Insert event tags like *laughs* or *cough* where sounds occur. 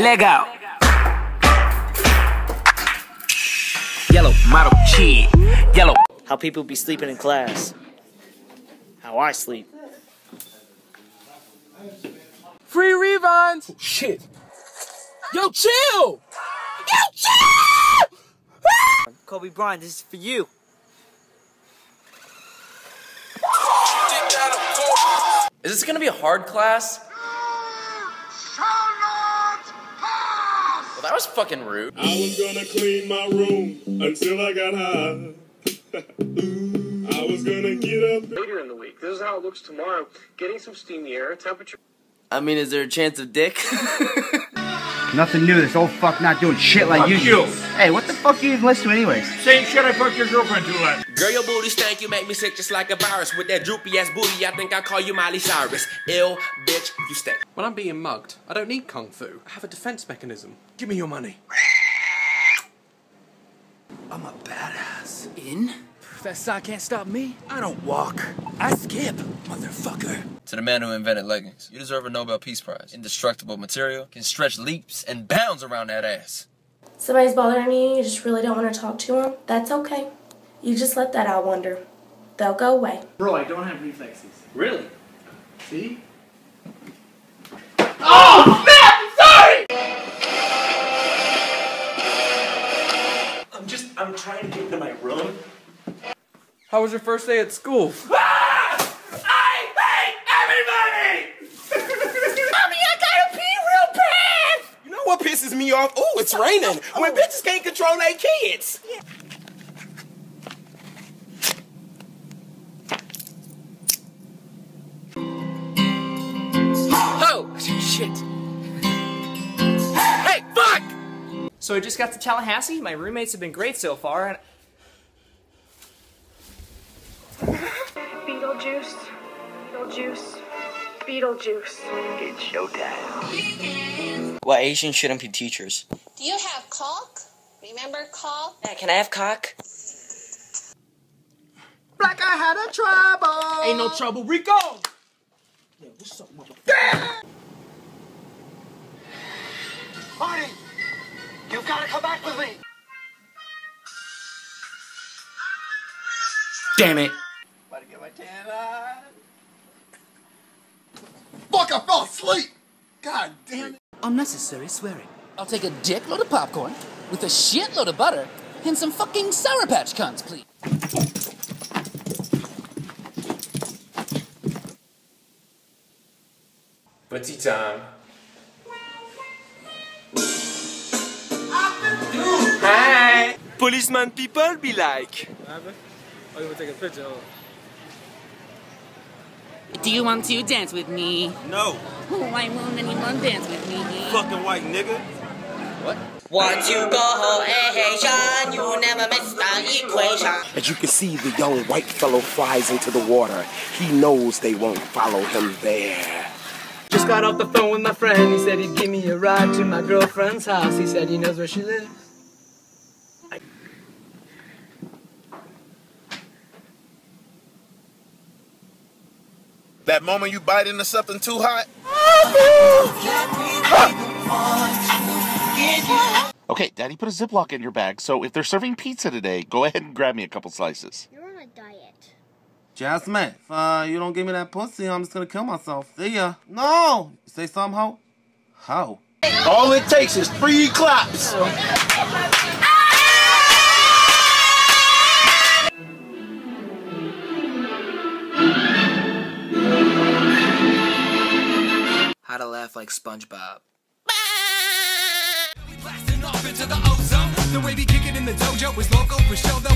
Lego. Yellow model kid. Yellow. How people be sleeping in class. How I sleep. Free rewinds. Shit. Yo, chill. Yo, chill. Kobe Bryant, this is for you. Is this gonna be a hard class? That was fucking rude. I was gonna clean my room until I got high. *laughs* I was gonna get up. later in the week. This is how it looks tomorrow. Getting some steamy air, temperature. I mean, is there a chance of dick? *laughs* Nothing new. This old fuck not doing shit like usual. Hey, what the fuck you even listen to anyways? Same shit I fucked your girlfriend to last. Girl, your booty stank, you make me sick just like a virus. With that droopy ass booty, I think I call you Miley Cyrus. Ill, bitch, you stink. When I'm being mugged, I don't need kung fu. I have a defense mechanism. Give me your money. I'm a badass. In? That side can't stop me. I don't walk. I skip, motherfucker. To the man who invented leggings, you deserve a Nobel Peace Prize. Indestructible material can stretch leaps and bounds around that ass. Somebody's bothering you, you just really don't want to talk to them, that's okay. You just let that out wonder. They'll go away. Bro, I don't have reflexes. Really? See? Oh, man! I'm just, I'm trying to get to my room. How was your first day at school? Ah! You know what pisses me off? Ooh, it's raining. Oh, when oh. bitches can't control their kids. Oh, shit. Hey, fuck! So I just got to Tallahassee. My roommates have been great so far. And Beetlejuice, Beetlejuice, Beetlejuice. Why Asians shouldn't be teachers. Do you have caulk? Remember caulk? Yeah, uh, can I have cock? Black, I had a trouble. Ain't no trouble, Rico. Yeah, what's up, motherfucker? Marty, you've got to come back with me. Damn it. About to get my tan on. Fuck, I fell asleep. God damn it. Unnecessary swearing. I'll take a dickload of popcorn with a shitload of butter and some fucking Sour Patch cunts, please. Butty time. Hi. Policeman people be like. Ah, oh, you want to take a picture? Oh. Do you want to dance with me? No, Oh, why won't anyone dance with me? fucking white nigga. What? Once you go Asian, you never miss the equation. As you can see, the young white fellow flies into the water. He knows they won't follow him there. Just got off the phone with my friend. He said he'd give me a ride to my girlfriend's house. He said he knows where she lives. That moment you bite into something too hot. Okay, Daddy put a Ziploc in your bag, so if they're serving pizza today, go ahead and grab me a couple slices. You're on a diet. Jasmine, if uh, you don't give me that pussy, I'm just gonna kill myself. See ya. No! Say something, ho? How? All it takes is three claps. How to laugh like SpongeBob. Blasting off into the ozone. The way we kick it in the dojo is local for show, though.